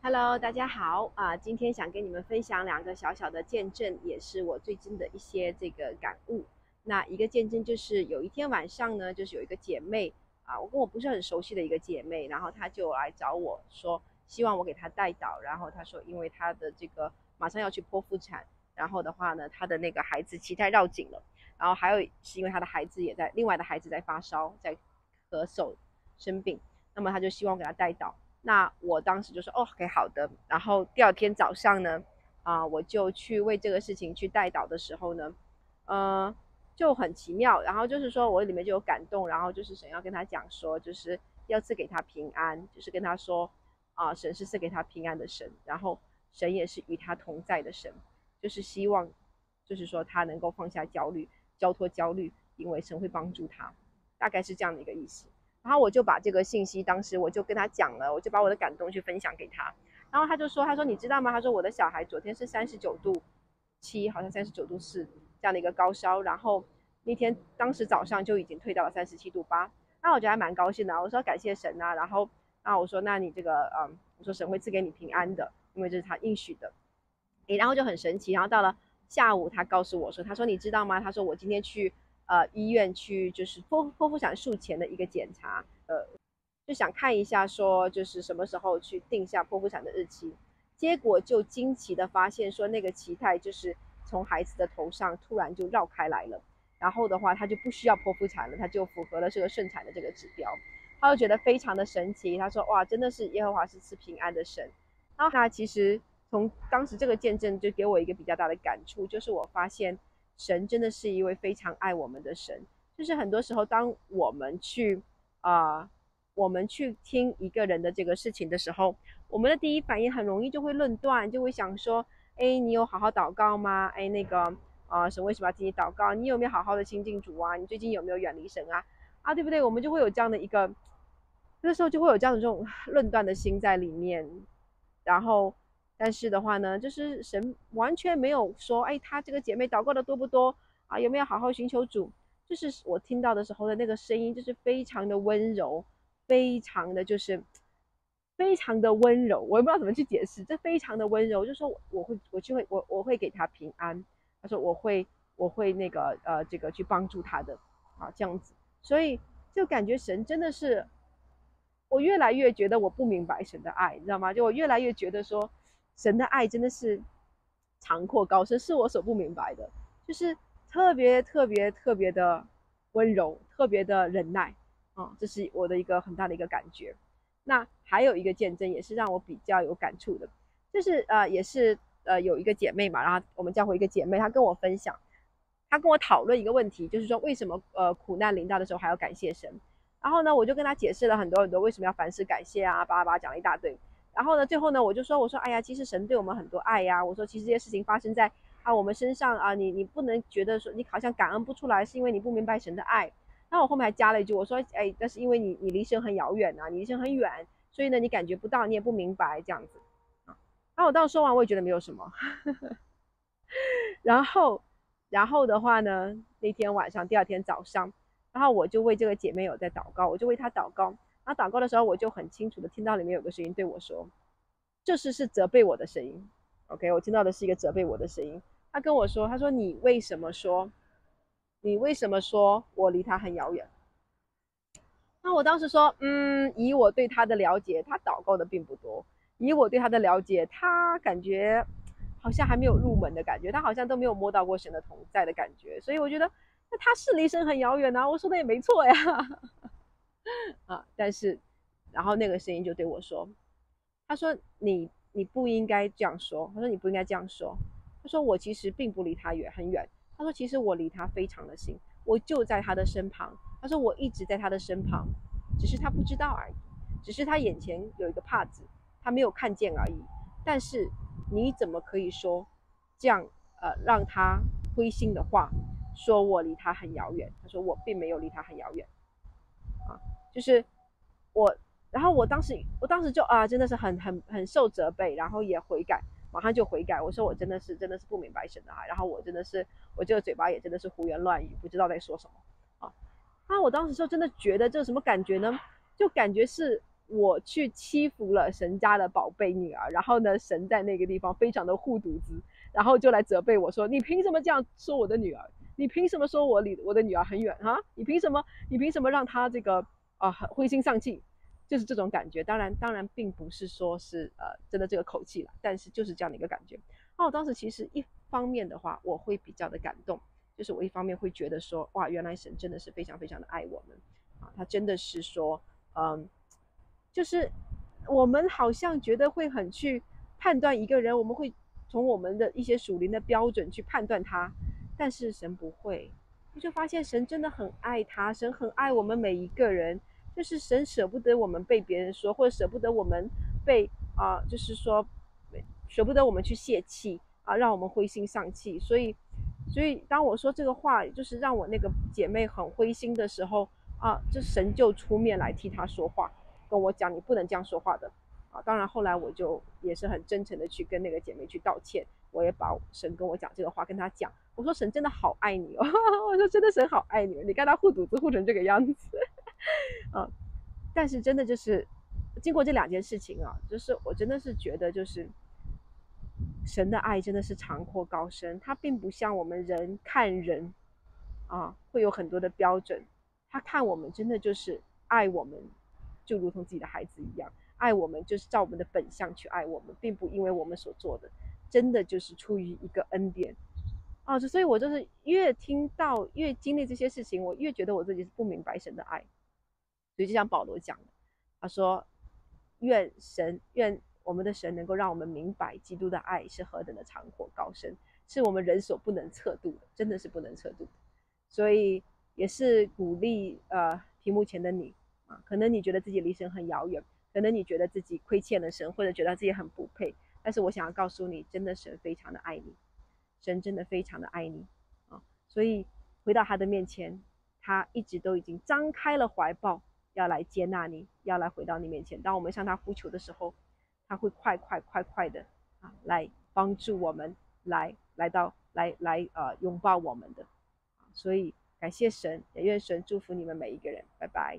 Hello，大家好啊、今天想跟你们分享两个小小的见证，也是我最近的一些这个感悟。那一个见证就是有一天晚上呢，就是有一个姐妹啊，我跟我不是很熟悉的一个姐妹，然后她就来找我说，希望我给她带导，然后她说因为她的这个马上要去剖腹产，然后的话呢，她的那个孩子脐带绕颈了，然后还有是因为她的孩子也在，另外的孩子在发烧，在咳嗽生病，那么她就希望我给她带导。那我当时就说哦，OK，好的。然后第二天早上呢，啊、我就去为这个事情去带导的时候呢，呃，就很奇妙。然后就是说我里面就有感动，然后就是神要跟他讲说，就是要赐给他平安，就是跟他说啊、神是赐给他平安的神，然后神也是与他同在的神，就是希望，就是说他能够放下焦虑，交托焦虑，因为神会帮助他，大概是这样的一个意思。然后我就把这个信息，当时我就跟他讲了，我就把我的感动去分享给他。然后他就说：“他说你知道吗？他说我的小孩昨天是三十九度七，好像三十九度四这样的一个高烧，然后那天当时早上就已经退到了三十七度八。那我觉得还蛮高兴的，我说感谢神啊。然后那我说那你这个嗯，我说神会赐给你平安的，因为这是他应许的。诶，然后就很神奇。然后到了下午，他告诉我说：他说你知道吗？他说我今天去。”呃，医院去就是剖剖腹产术前的一个检查，呃，就想看一下说就是什么时候去定下剖腹产的日期，结果就惊奇的发现说那个脐带就是从孩子的头上突然就绕开来了，然后的话他就不需要剖腹产了，他就符合了这个顺产的这个指标，他就觉得非常的神奇，他说哇，真的是耶和华是赐平安的神，然后他其实从当时这个见证就给我一个比较大的感触，就是我发现。神真的是一位非常爱我们的神，就是很多时候，当我们去啊、我们去听一个人的这个事情的时候，我们的第一反应很容易就会论断，就会想说，哎，你有好好祷告吗？哎，那个啊、神为什么要替你祷告？你有没有好好的亲近主啊？你最近有没有远离神啊？啊，对不对？我们就会有这样的一个，这时候就会有这样的这种 论断的心在里面，然后。但是的话呢，就是神完全没有说，哎，他这个姐妹祷告的多不多啊？有没有好好寻求主？就是我听到的时候的那个声音，就是非常的温柔，非常的就是非常的温柔。我也不知道怎么去解释，这非常的温柔，就说我会，我就会，我我会给他平安。他说我会，我会那个呃，这个去帮助他的啊，这样子。所以就感觉神真的是，我越来越觉得我不明白神的爱，你知道吗？就我越来越觉得说。神的爱真的是长阔高深，是我所不明白的，就是特别特别特别的温柔，特别的忍耐啊，这是我的一个很大的一个感觉。那还有一个见证，也是让我比较有感触的，就是呃，也是呃有一个姐妹嘛，然后我们教会一个姐妹，她跟我分享，她跟我讨论一个问题，就是说为什么呃苦难临到的时候还要感谢神？然后呢，我就跟她解释了很多很多为什么要凡事感谢啊，巴拉巴拉讲了一大堆。然后呢，最后呢，我就说，我说，哎呀，其实神对我们很多爱呀。我说，其实这些事情发生在啊我们身上啊，你你不能觉得说你好像感恩不出来，是因为你不明白神的爱。那我后面还加了一句，我说，哎，但是因为你你离神很遥远啊，你离神很远，所以呢，你感觉不到，你也不明白这样子啊。然后我当时说完，我也觉得没有什么。然后，然后的话呢，那天晚上，第二天早上，然后我就为这个姐妹有在祷告，我就为她祷告。他祷告的时候，我就很清楚的听到里面有个声音对我说：“这是是责备我的声音。”OK，我听到的是一个责备我的声音。他跟我说：“他说你为什么说，你为什么说我离他很遥远？”那我当时说：“嗯，以我对他的了解，他祷告的并不多。以我对他的了解，他感觉好像还没有入门的感觉，他好像都没有摸到过神的同在的感觉。所以我觉得，那他是离神很遥远啊。我说的也没错呀。” 啊！但是，然后那个声音就对我说：“他说你你不应该这样说。他说你不应该这样说。他说我其实并不离他远很远。他说其实我离他非常的近，我就在他的身旁。他说我一直在他的身旁，只是他不知道而已，只是他眼前有一个帕子，他没有看见而已。但是你怎么可以说这样呃让他灰心的话，说我离他很遥远？他说我并没有离他很遥远。”就是我，然后我当时，我当时就啊，真的是很很很受责备，然后也悔改，马上就悔改。我说我真的是真的是不明白神的啊，然后我真的是我这个嘴巴也真的是胡言乱语，不知道在说什么啊。啊，我当时就真的觉得这什么感觉呢？就感觉是我去欺负了神家的宝贝女儿，然后呢，神在那个地方非常的护犊子，然后就来责备我说：“你凭什么这样说我的女儿？你凭什么说我离我的女儿很远啊？你凭什么？你凭什么让她这个啊灰心丧气？就是这种感觉。当然，当然并不是说是呃真的这个口气了，但是就是这样的一个感觉。那我当时其实一方面的话，我会比较的感动。”就是我一方面会觉得说，哇，原来神真的是非常非常的爱我们啊，他真的是说，嗯，就是我们好像觉得会很去判断一个人，我们会从我们的一些属灵的标准去判断他，但是神不会，你就发现神真的很爱他，神很爱我们每一个人，就是神舍不得我们被别人说，或者舍不得我们被啊，就是说舍不得我们去泄气啊，让我们灰心丧气，所以。所以，当我说这个话，就是让我那个姐妹很灰心的时候啊，这神就出面来替她说话，跟我讲你不能这样说话的啊。当然后来我就也是很真诚的去跟那个姐妹去道歉，我也把神跟我讲这个话跟她讲，我说神真的好爱你哦，我说真的神好爱你，你看他护犊子护成这个样子啊。但是真的就是经过这两件事情啊，就是我真的是觉得就是。神的爱真的是长阔高深，他并不像我们人看人，啊，会有很多的标准。他看我们真的就是爱我们，就如同自己的孩子一样，爱我们就是照我们的本相去爱我们，并不因为我们所做的，真的就是出于一个恩典，啊，所以我就是越听到越经历这些事情，我越觉得我自己是不明白神的爱。所以就像保罗讲的，他说：“愿神愿。”我们的神能够让我们明白，基督的爱是何等的长阔高深，是我们人所不能测度的，真的是不能测度的。所以也是鼓励呃屏幕前的你啊，可能你觉得自己离神很遥远，可能你觉得自己亏欠了神，或者觉得自己很不配，但是我想要告诉你，真的神非常的爱你，神真的非常的爱你啊。所以回到他的面前，他一直都已经张开了怀抱，要来接纳你，要来回到你面前。当我们向他呼求的时候。他会快快快快的啊，来帮助我们，来来到来来呃拥抱我们的，所以感谢神，也愿神祝福你们每一个人，拜拜。